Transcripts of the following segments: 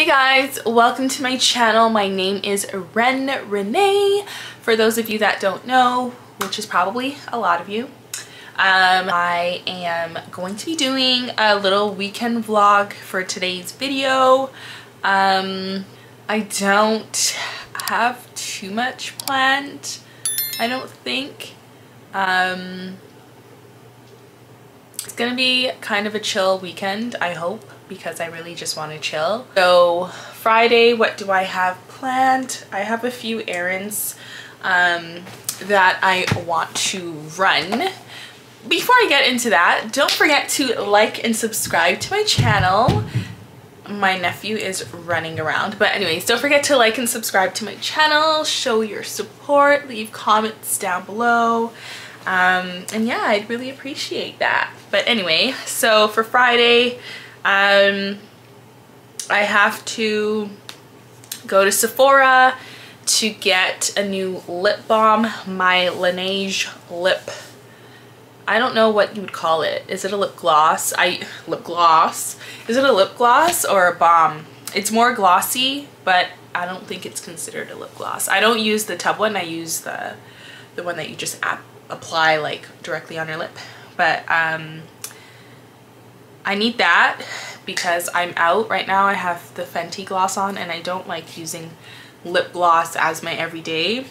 Hey guys, welcome to my channel. My name is Ren Renae. For those of you that don't know, which is probably a lot of you, um, I am going to be doing a little weekend vlog for today's video. Um, I don't have too much planned, I don't think. Um, it's gonna be kind of a chill weekend, I hope, because I really just want to chill. So Friday, what do I have planned? I have a few errands um, that I want to run. Before I get into that, don't forget to like and subscribe to my channel. My nephew is running around. But anyways, don't forget to like and subscribe to my channel, show your support, leave comments down below. Um, and yeah, I'd really appreciate that. But anyway, so for Friday, um, I have to go to Sephora to get a new lip balm, my Laneige lip I don't know what you would call it. Is it a lip gloss? I lip gloss. Is it a lip gloss or a balm? It's more glossy, but I don't think it's considered a lip gloss. I don't use the tub one. I use the the one that you just apply like directly on your lip. But um, I need that because I'm out right now. I have the Fenty gloss on and I don't like using lip gloss as my everyday.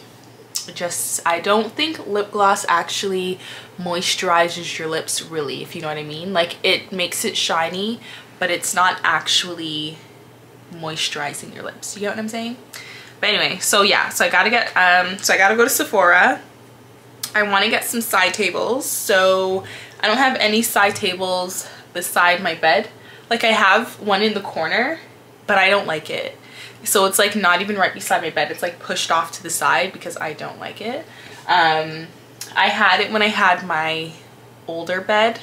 Just I don't think lip gloss actually moisturizes your lips really if you know what I mean. Like it makes it shiny but it's not actually moisturizing your lips. You get what I'm saying? But anyway so yeah so I gotta get um so I gotta go to Sephora. I want to get some side tables. So I don't have any side tables beside my bed like I have one in the corner but I don't like it so it's like not even right beside my bed. It's like pushed off to the side because I don't like it. Um, I had it when I had my older bed.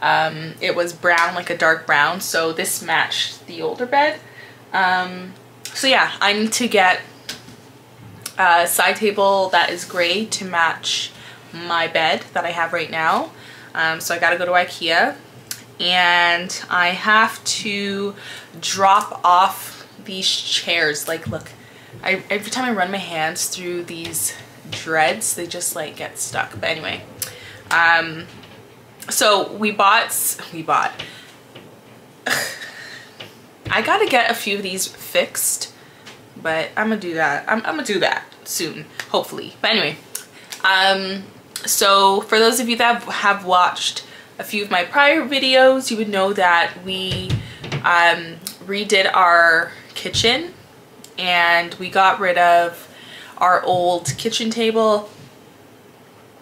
Um, it was brown, like a dark brown. So this matched the older bed. Um, so yeah, I need to get a side table that is gray to match my bed that I have right now. Um, so I gotta go to Ikea and I have to drop off these chairs. Like look I, every time I run my hands through these dreads they just like get stuck. But anyway um so we bought we bought. I gotta get a few of these fixed but I'm gonna do that. I'm, I'm gonna do that soon hopefully. But anyway um so for those of you that have watched a few of my prior videos you would know that we um redid our kitchen and we got rid of our old kitchen table.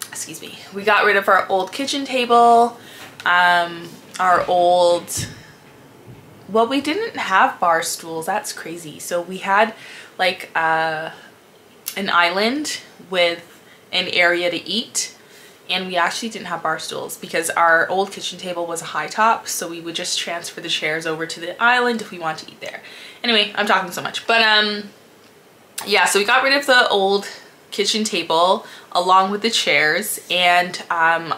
Excuse me. We got rid of our old kitchen table um our old well we didn't have bar stools. That's crazy. So we had like uh an island with an area to eat and we actually didn't have bar stools because our old kitchen table was a high top so we would just transfer the chairs over to the island if we want to eat there. Anyway i'm talking so much. But um yeah so we got rid of the old kitchen table along with the chairs and um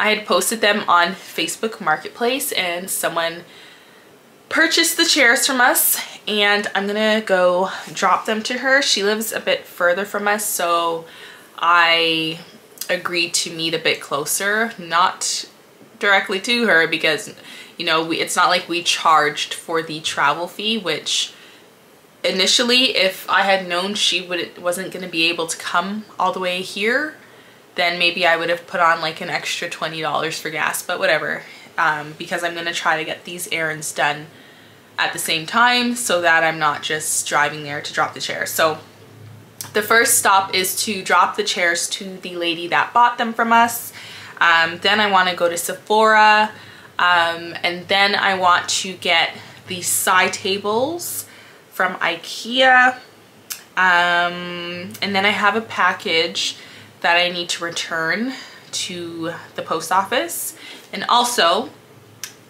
i had posted them on facebook marketplace and someone purchased the chairs from us and i'm gonna go drop them to her. She lives a bit further from us so i agreed to meet a bit closer, not directly to her because, you know, we, it's not like we charged for the travel fee, which initially if I had known she would wasn't going to be able to come all the way here, then maybe I would have put on like an extra $20 for gas, but whatever. Um, because I'm going to try to get these errands done at the same time so that I'm not just driving there to drop the chair. So the first stop is to drop the chairs to the lady that bought them from us. Um, then I want to go to Sephora. Um, and then I want to get the side tables from Ikea. Um, and then I have a package that I need to return to the post office. And also,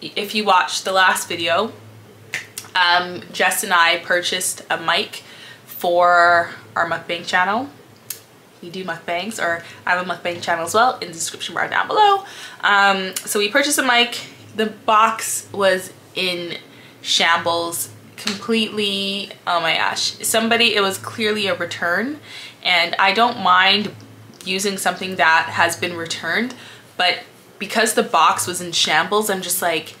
if you watched the last video, um, Jess and I purchased a mic for our mukbang channel. We do mukbangs, or I have a mukbang channel as well in the description bar down below. Um, so we purchased a mic. The box was in shambles completely, oh my gosh, somebody, it was clearly a return and I don't mind using something that has been returned, but because the box was in shambles, I'm just like,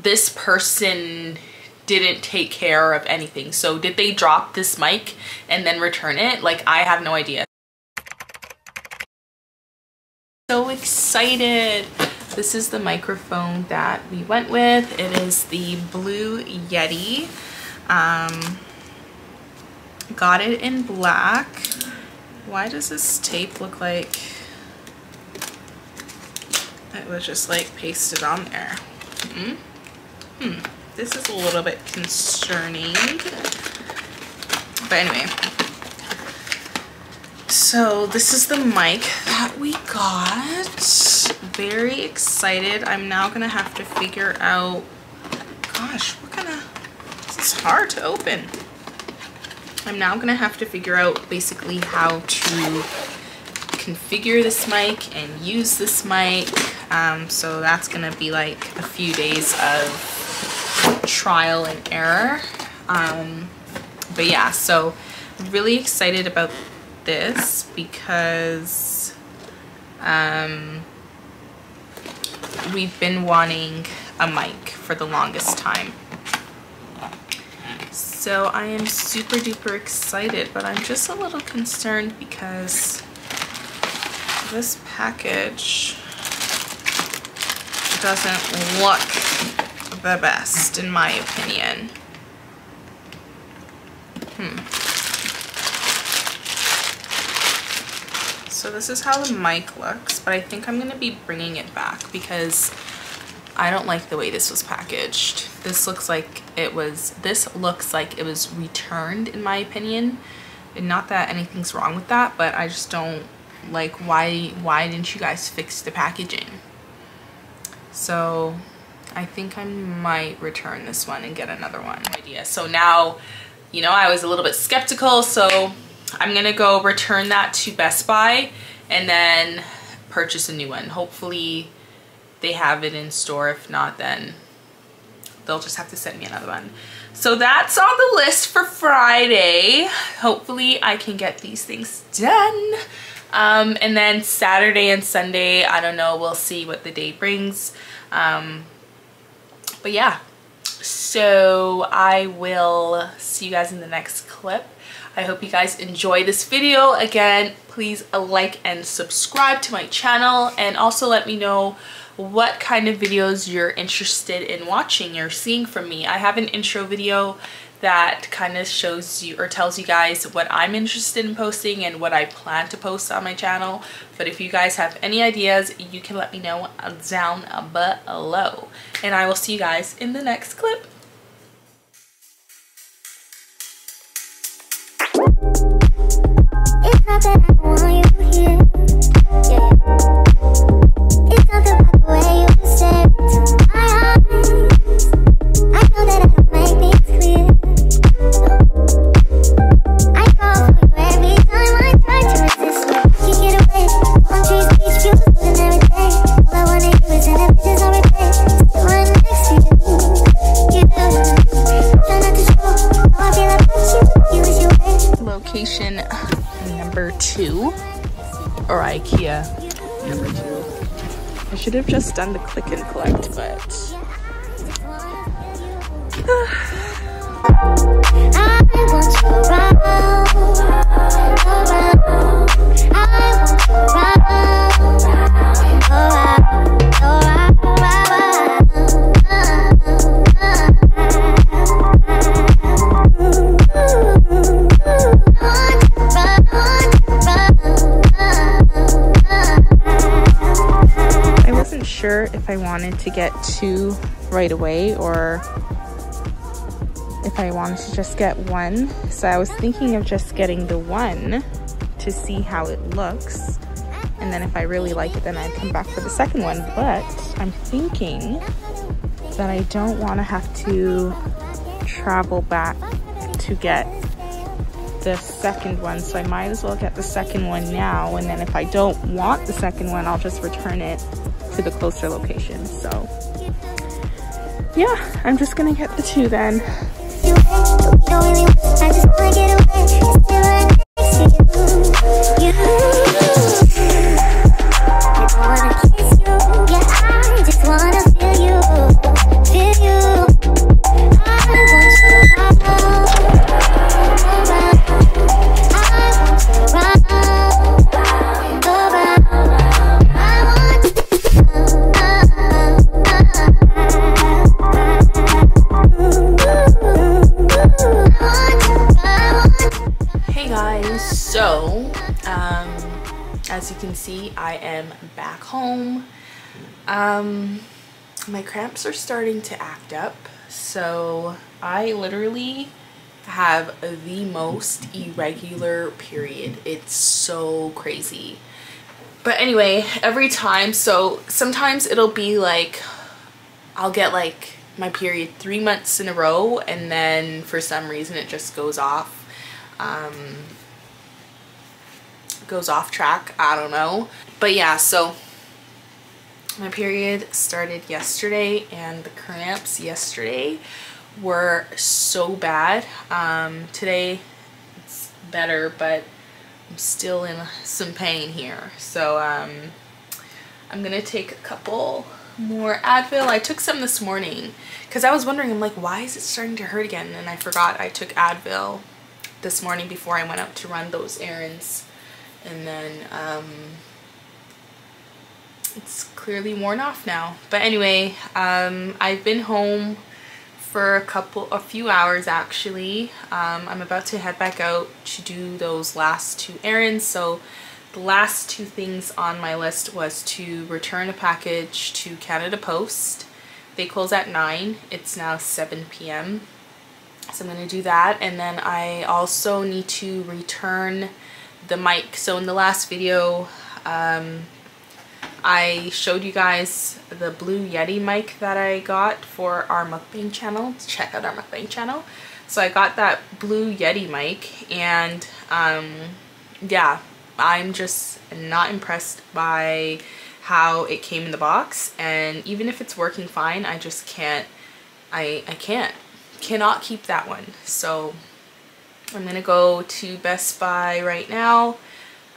this person didn't take care of anything. So did they drop this mic and then return it? Like I have no idea. So excited. This is the microphone that we went with. It is the Blue Yeti. Um, got it in black. Why does this tape look like it was just like pasted on there? Hmm. Hmm. This is a little bit concerning. But anyway. So this is the mic that we got. Very excited. I'm now gonna have to figure out, gosh, what kind of, this is hard to open. I'm now gonna have to figure out basically how to configure this mic and use this mic. Um, so that's gonna be like a few days of trial and error. Um, but yeah, so really excited about this because um, we've been wanting a mic for the longest time. So I am super duper excited, but I'm just a little concerned because this package doesn't look the best in my opinion. Hmm. So this is how the mic looks, but I think I'm going to be bringing it back because I don't like the way this was packaged. This looks like it was, this looks like it was returned in my opinion. And not that anything's wrong with that, but I just don't like why, why didn't you guys fix the packaging? So I think I might return this one and get another one. Idea. So now, you know, I was a little bit skeptical, so I'm gonna go return that to Best Buy and then purchase a new one. Hopefully they have it in store. If not, then they'll just have to send me another one. So that's on the list for Friday. Hopefully I can get these things done. Um, and then Saturday and Sunday, I don't know, we'll see what the day brings. Um, but yeah, so I will see you guys in the next clip. I hope you guys enjoy this video. Again, please like and subscribe to my channel and also let me know what kind of videos you're interested in watching or seeing from me. I have an intro video that kind of shows you or tells you guys what I'm interested in posting and what I plan to post on my channel. But if you guys have any ideas, you can let me know down below. And I will see you guys in the next clip. It's not that done the click get two right away or if I wanted to just get one. So I was thinking of just getting the one to see how it looks. And then if I really like it, then I'd come back for the second one. But I'm thinking that I don't want to have to travel back to get the second one. So I might as well get the second one now. And then if I don't want the second one, I'll just return it to the closer location. So yeah, I'm just gonna get the two then. Can see I am back home. Um my cramps are starting to act up so I literally have the most irregular period. It's so crazy. But anyway every time so sometimes it'll be like I'll get like my period three months in a row and then for some reason it just goes off. Um, goes off track. I don't know. But yeah, so my period started yesterday and the cramps yesterday were so bad. Um, today it's better, but I'm still in some pain here. So um, I'm gonna take a couple more Advil. I took some this morning because I was wondering, I'm like, why is it starting to hurt again? And I forgot I took Advil this morning before I went out to run those errands and then um, it's clearly worn off now. But anyway um, I've been home for a couple a few hours actually. Um, I'm about to head back out to do those last two errands. So the last two things on my list was to return a package to Canada Post. They close at 9 it's now 7 p.m so I'm going to do that. And then I also need to return the mic. So in the last video, um, I showed you guys the Blue Yeti mic that I got for our mukbang channel. Check out our mukbang channel. So I got that Blue Yeti mic and um, yeah, I'm just not impressed by how it came in the box and even if it's working fine, I just can't, I, I can't, cannot keep that one. So I'm gonna go to Best Buy right now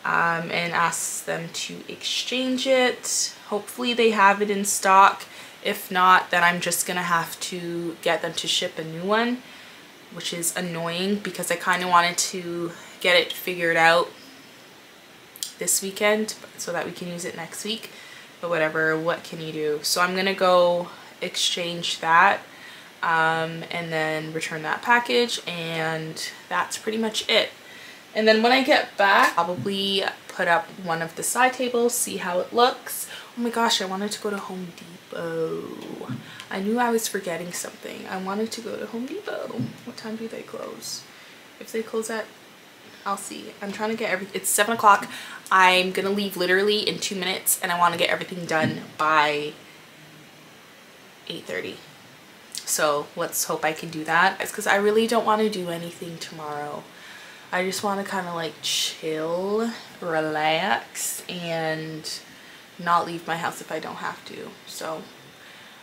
um, and ask them to exchange it. Hopefully they have it in stock. If not, then I'm just gonna have to get them to ship a new one, which is annoying because I kind of wanted to get it figured out this weekend so that we can use it next week. But whatever, what can you do? So I'm gonna go exchange that um, and then return that package and that's pretty much it. And then when I get back, probably put up one of the side tables, see how it looks. Oh my gosh, I wanted to go to Home Depot. I knew I was forgetting something. I wanted to go to Home Depot. What time do they close? If they close at, I'll see. I'm trying to get every, it's seven o'clock. I'm gonna leave literally in two minutes and I wanna get everything done by 8.30. So let's hope I can do that. It's because I really don't want to do anything tomorrow. I just want to kind of like chill, relax, and not leave my house if I don't have to. So,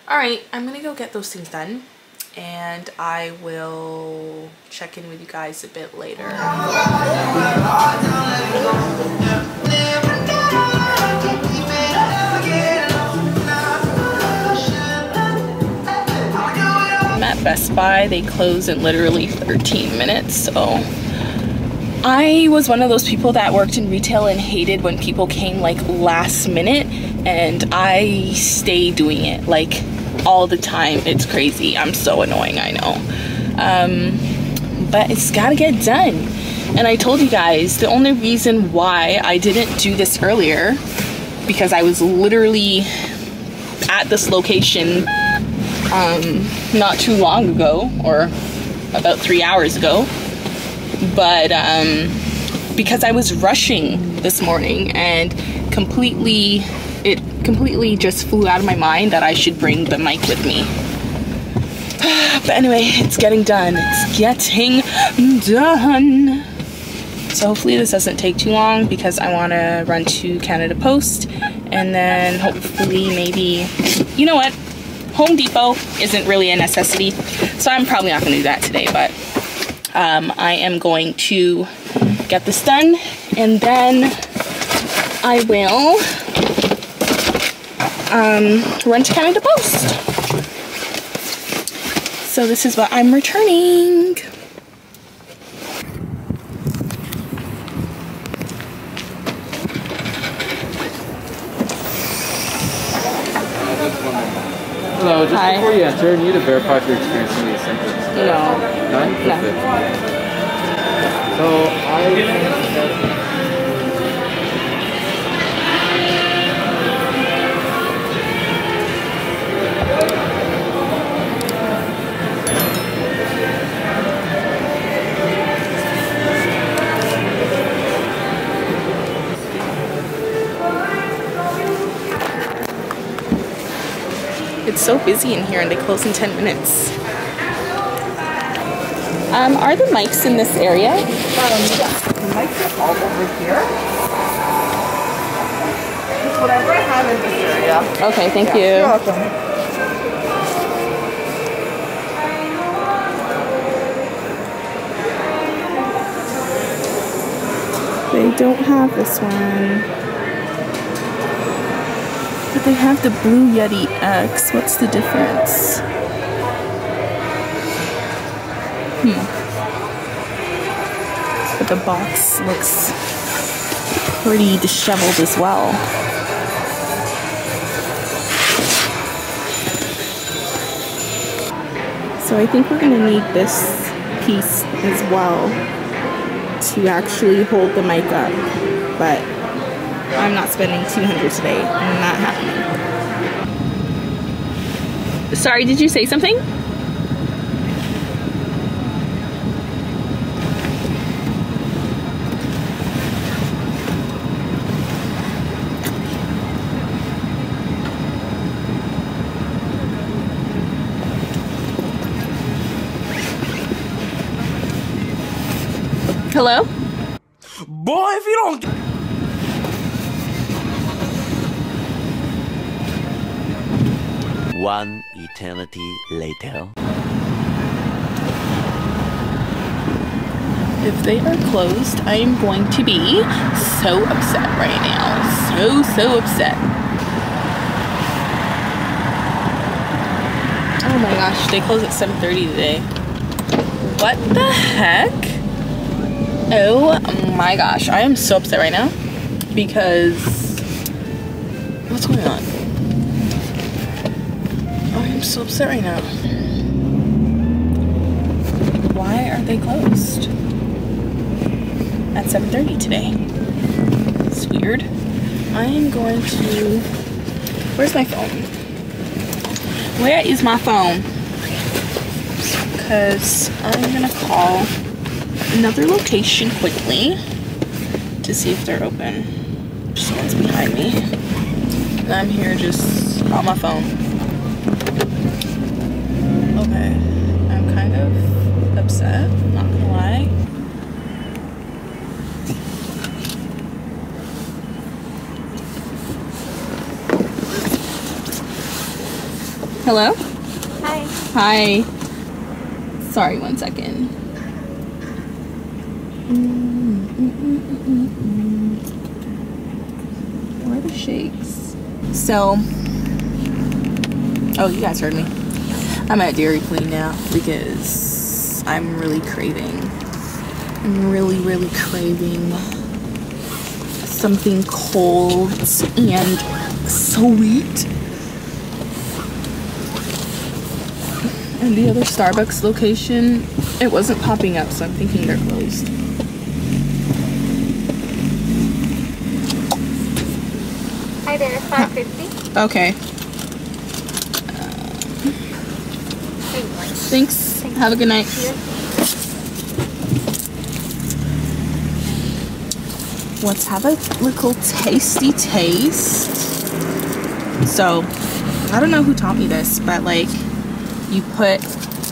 alright, I'm going to go get those things done and I will check in with you guys a bit later. Best Buy. They close in literally 13 minutes, so I was one of those people that worked in retail and hated when people came like last minute and I stay doing it like all the time. It's crazy. I'm so annoying, I know. Um, but it's gotta get done. And I told you guys the only reason why I didn't do this earlier because I was literally at this location um, not too long ago, or about three hours ago. But um, because I was rushing this morning and completely, it completely just flew out of my mind that I should bring the mic with me. but anyway, it's getting done. It's getting done. So hopefully this doesn't take too long because I want to run to Canada Post and then hopefully maybe, you know what? Home Depot isn't really a necessity, so I'm probably not gonna do that today, but um, I am going to get this done and then I will um, run to Canada Post. So this is what I'm returning. Hello, just Hi. before you enter, you need to verify if you're experiencing these symptoms. No. None? No. Perfect. So I It's so busy in here and they close in 10 minutes. Um, are the mics in this area? Um, yeah, the mics are all over here. Just whatever I have in this area. Okay, thank you. You're welcome. They don't have this one. But they have the Blue Yeti X. What's the difference? Hmm. But the box looks pretty disheveled as well. So I think we're gonna need this piece as well to actually hold the mic up. But I'm not spending 200 today. Not happening. Sorry, did you say something? Eternity later. If they are closed, I am going to be so upset right now. So, so upset. Oh my gosh, they close at 7.30 today. What the heck? Oh my gosh, I am so upset right now because what's going on? So upset right now. Why are they closed? at 7.30 today. It's weird. I am going to... Where's my phone? Where is my phone? Because I'm going to call another location quickly to see if they're open. Someone's behind me. And I'm here just on my phone. Okay. I'm kind of upset, not gonna lie. Hello? Hi. Hi. Sorry, one second. Mm, mm, mm, Where are the shakes? So, oh, you guys heard me. I'm at Dairy Queen now because I'm really craving. I'm really, really craving something cold and sweet. And the other Starbucks location, it wasn't popping up, so I'm thinking they're closed. Hi there, 550. Okay. Thanks. Have a good night. Let's have a little tasty taste. So, I don't know who taught me this, but like, you put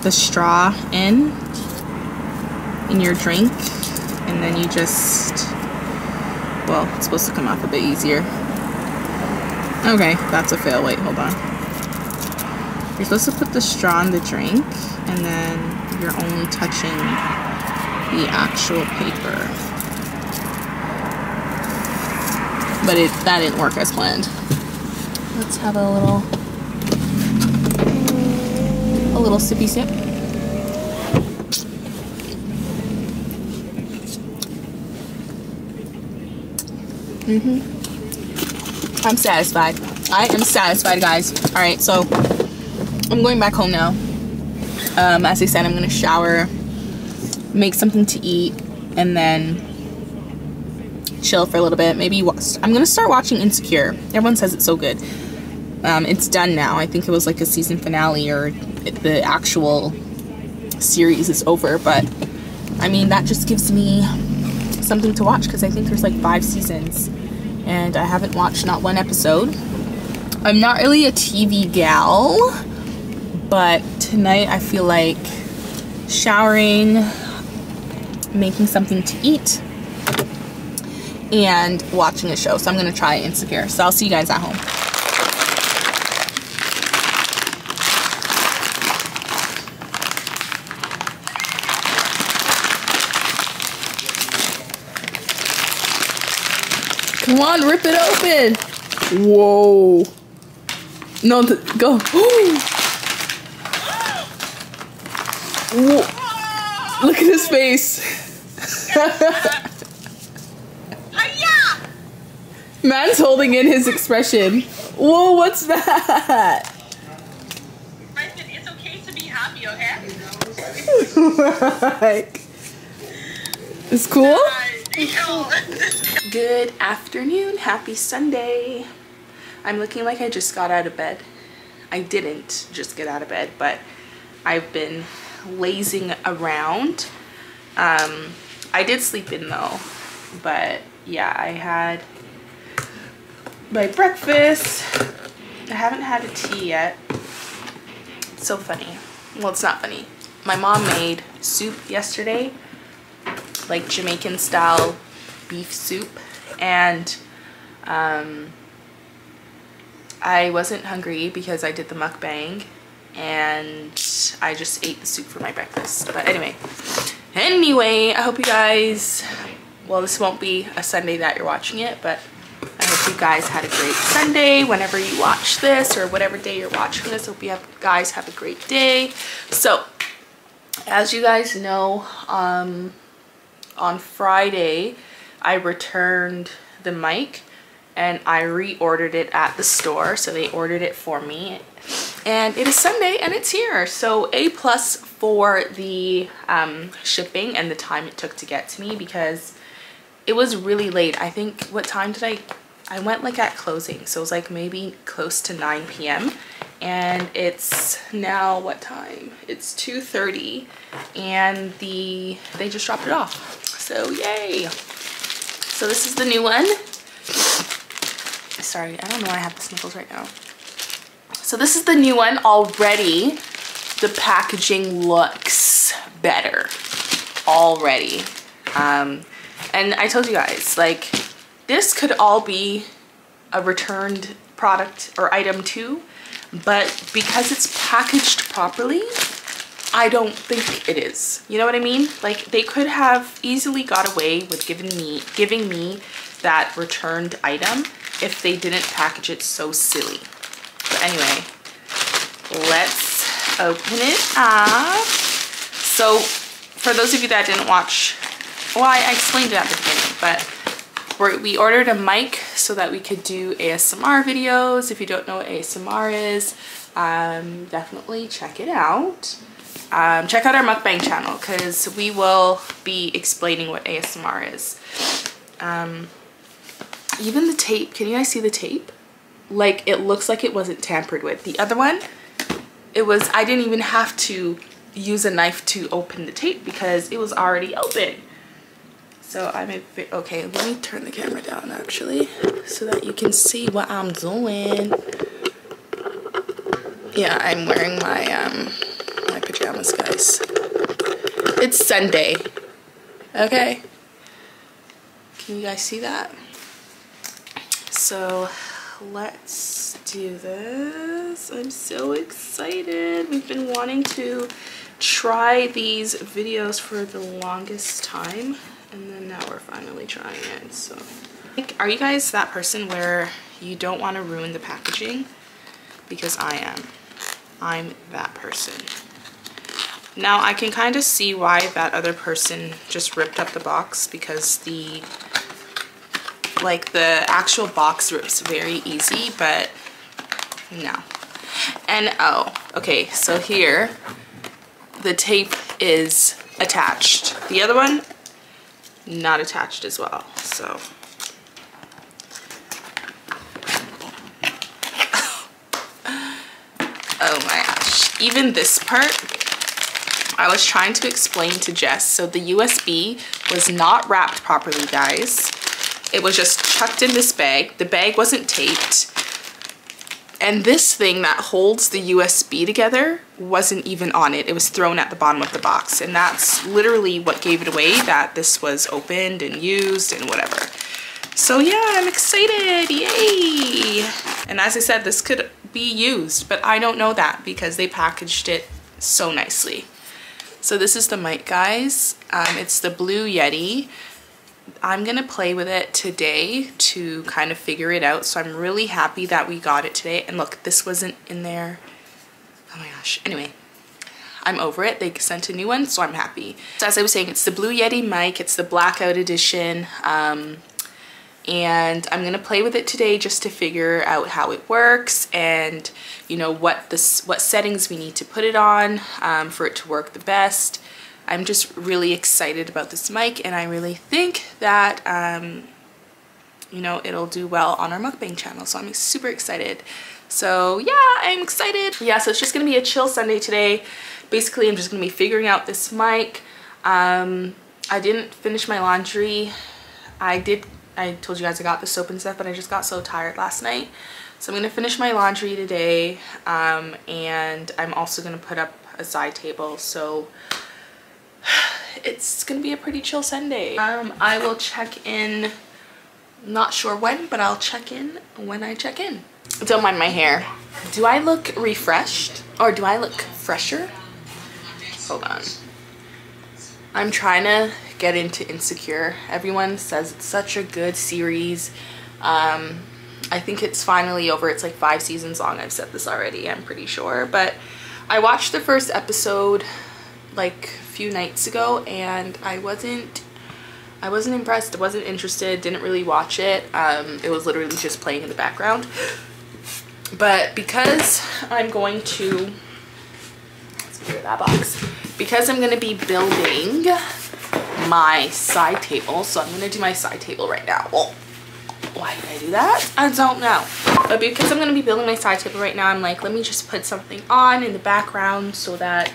the straw in in your drink, and then you just, well, it's supposed to come off a bit easier. Okay, that's a fail. Wait, hold on. You're supposed to put the straw in the drink and then you're only touching the actual paper. But it that didn't work as planned. Let's have a little a little sippy sip. Mm-hmm. I'm satisfied. I am satisfied, guys. All right, so I'm going back home now. Um, as I said, I'm gonna shower, make something to eat, and then chill for a little bit. Maybe. I'm gonna start watching Insecure. Everyone says it's so good. Um, it's done now. I think it was like a season finale or the actual series is over. But I mean, that just gives me something to watch because I think there's like five seasons and I haven't watched not one episode. I'm not really a TV gal, but tonight I feel like showering, making something to eat, and watching a show. So I'm gonna try Insecure. So I'll see you guys at home. Come on, rip it open. Whoa. No, go. Look at his face. Man's holding in his expression. Whoa, what's that? It's okay to be happy, okay? it's cool? Good afternoon. Happy Sunday. I'm looking like I just got out of bed. I didn't just get out of bed, but I've been lazing around. Um, I did sleep in though, but yeah, I had my breakfast. I haven't had a tea yet. It's so funny. Well, it's not funny. My mom made soup yesterday, like Jamaican style beef soup, and um, I wasn't hungry because I did the mukbang and I just ate the soup for my breakfast. But anyway, anyway, I hope you guys, well, this won't be a Sunday that you're watching it, but I hope you guys had a great Sunday whenever you watch this or whatever day you're watching this. Hope you have, guys have a great day. So, as you guys know, um, on Friday, I returned the mic and I reordered it at the store. So they ordered it for me. And it is Sunday and it's here. So A plus for the um, shipping and the time it took to get to me because it was really late. I think, what time did I, I went like at closing. So it was like maybe close to 9 p.m. And it's now, what time? It's 2.30 and the, they just dropped it off. So yay. So this is the new one. Sorry, I don't know why I have the sniffles right now. So this is the new one already. The packaging looks better already. Um, and I told you guys, like, this could all be a returned product or item too, but because it's packaged properly, I don't think it is. You know what I mean? Like they could have easily got away with giving me giving me that returned item if they didn't package it so silly. But anyway, let's open it up. So for those of you that didn't watch, well, I explained it at the beginning, but we ordered a mic so that we could do ASMR videos. If you don't know what ASMR is, um, definitely check it out. Um, check out our mukbang channel because we will be explaining what ASMR is. Um, even the tape, can you guys see the tape? Like it looks like it wasn't tampered with. The other one, it was, I didn't even have to use a knife to open the tape because it was already open. So I'm a bit, okay, let me turn the camera down actually so that you can see what I'm doing. Yeah, I'm wearing my, um, pajamas, guys. It's Sunday, okay? Can you guys see that? So let's do this. I'm so excited. We've been wanting to try these videos for the longest time and then now we're finally trying it so are you guys that person where you don't want to ruin the packaging because I am I'm that person now I can kind of see why that other person just ripped up the box because the like the actual box rips very easy but no and oh okay so here the tape is attached. The other one, not attached as well, so. oh my gosh. Even this part, I was trying to explain to Jess. So the USB was not wrapped properly, guys. It was just chucked in this bag. The bag wasn't taped. And this thing that holds the USB together wasn't even on it. It was thrown at the bottom of the box. And that's literally what gave it away that this was opened and used and whatever. So yeah, I'm excited, yay! And as I said, this could be used, but I don't know that because they packaged it so nicely. So this is the mic, guys. Um, it's the Blue Yeti. I'm gonna play with it today to kind of figure it out. So I'm really happy that we got it today. And look, this wasn't in there. Oh my gosh. Anyway, I'm over it. They sent a new one, so I'm happy. So as I was saying, it's the Blue Yeti mic. It's the blackout edition. Um, and I'm gonna play with it today just to figure out how it works and you know what this what settings we need to put it on um, for it to work the best I'm just really excited about this mic and I really think that, um, you know, it'll do well on our mukbang channel. So I'm super excited. So yeah, I'm excited. Yeah, so it's just gonna be a chill Sunday today. Basically, I'm just gonna be figuring out this mic. Um, I didn't finish my laundry. I did, I told you guys I got the soap and stuff, but I just got so tired last night. So I'm gonna finish my laundry today. Um, and I'm also gonna put up a side table. So it's gonna be a pretty chill Sunday. Um, I will check in, not sure when, but I'll check in when I check in. Don't mind my hair. Do I look refreshed or do I look fresher? Hold on. I'm trying to get into Insecure. Everyone says it's such a good series. Um, I think it's finally over. It's like five seasons long. I've said this already, I'm pretty sure. But I watched the first episode like a few nights ago and I wasn't I wasn't impressed, I wasn't interested, didn't really watch it. Um, it was literally just playing in the background. But because I'm going to, clear that box, because I'm gonna be building my side table, so I'm gonna do my side table right now. Well, why did I do that? I don't know. But because I'm gonna be building my side table right now, I'm like, let me just put something on in the background so that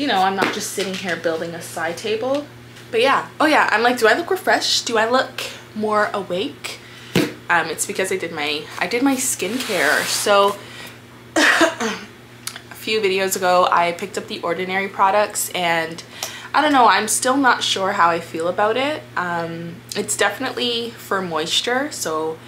you know, I'm not just sitting here building a side table. But yeah, oh yeah, I'm like, do I look refreshed? Do I look more awake? Um, it's because I did my, I did my skincare. So a few videos ago, I picked up the Ordinary products and I don't know, I'm still not sure how I feel about it. Um, it's definitely for moisture, so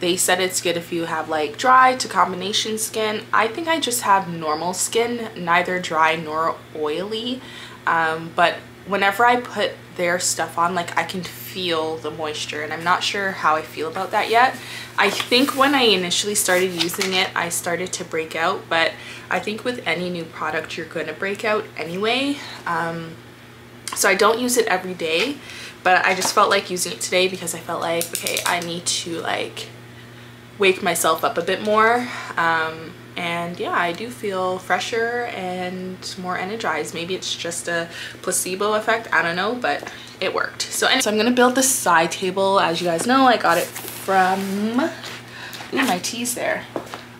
they said it's good if you have like dry to combination skin. I think I just have normal skin, neither dry nor oily. Um, but whenever I put their stuff on, like I can feel the moisture and I'm not sure how I feel about that yet. I think when I initially started using it, I started to break out, but I think with any new product, you're gonna break out anyway. Um, so I don't use it every day, but I just felt like using it today because I felt like, okay, I need to like wake myself up a bit more. Um, and yeah, I do feel fresher and more energized. Maybe it's just a placebo effect, I don't know, but it worked. So, anyway, so I'm gonna build this side table. As you guys know, I got it from, ooh, my tea's there.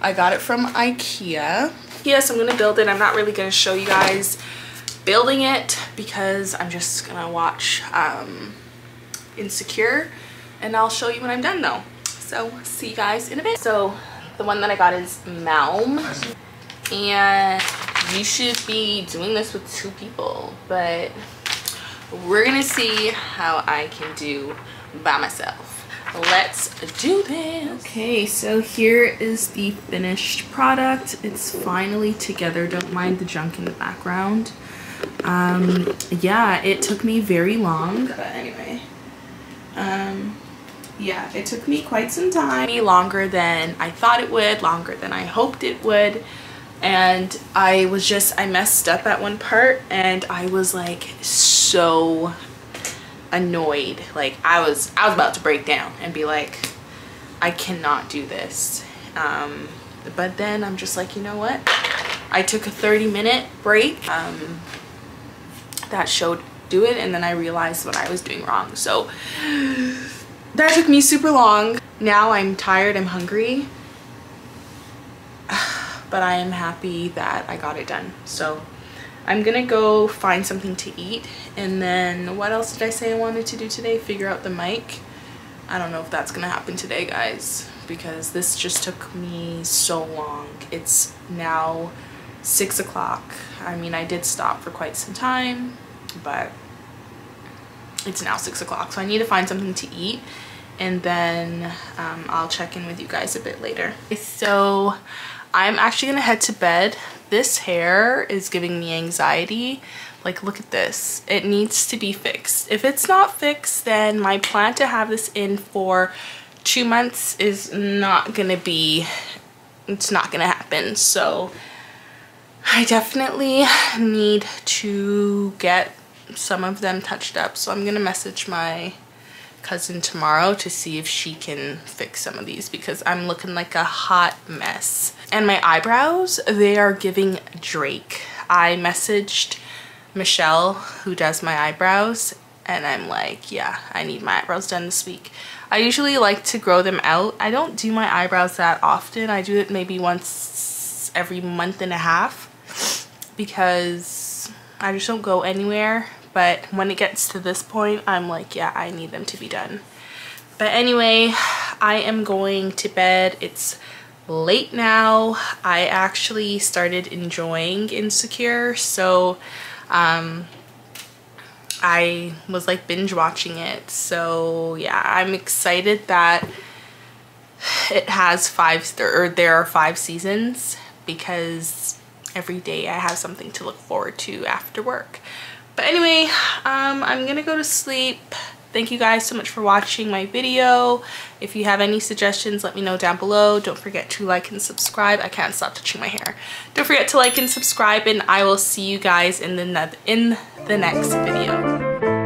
I got it from Ikea. Yes, I'm gonna build it. I'm not really gonna show you guys building it because I'm just gonna watch um, Insecure and I'll show you when I'm done though. So see you guys in a bit. So the one that I got is Malm. And you should be doing this with two people. But we're gonna see how I can do by myself. let's do this. Okay, so here is the finished product. It's finally together. Don't mind the junk in the background. Um, yeah, it took me very long, but anyway. Um, yeah, it took me quite some time. Longer than I thought it would, longer than I hoped it would. And I was just, I messed up at one part and I was like so annoyed. Like I was, I was about to break down and be like, I cannot do this. Um, but then I'm just like, you know what? I took a 30 minute break um, that showed do it and then I realized what I was doing wrong. So that took me super long. Now I'm tired, I'm hungry, but I am happy that I got it done. So I'm gonna go find something to eat and then what else did I say I wanted to do today? Figure out the mic. I don't know if that's gonna happen today guys because this just took me so long. It's now six o'clock. I mean I did stop for quite some time but it's now six o'clock so I need to find something to eat and then um, I'll check in with you guys a bit later. So I'm actually gonna head to bed. This hair is giving me anxiety. Like look at this, it needs to be fixed. If it's not fixed then my plan to have this in for two months is not gonna be, it's not gonna happen. So I definitely need to get some of them touched up. So I'm gonna message my cousin tomorrow to see if she can fix some of these because I'm looking like a hot mess. And my eyebrows, they are giving Drake. I messaged Michelle who does my eyebrows and I'm like, yeah, I need my eyebrows done this week. I usually like to grow them out. I don't do my eyebrows that often. I do it maybe once every month and a half because I just don't go anywhere but when it gets to this point I'm like yeah I need them to be done. But anyway I am going to bed. It's late now. I actually started enjoying Insecure so um I was like binge watching it. So yeah I'm excited that it has five or there are five seasons because every day I have something to look forward to after work but anyway, um, I'm gonna go to sleep. Thank you guys so much for watching my video. If you have any suggestions, let me know down below. Don't forget to like and subscribe. I can't stop touching my hair. Don't forget to like and subscribe and I will see you guys in the, in the next video.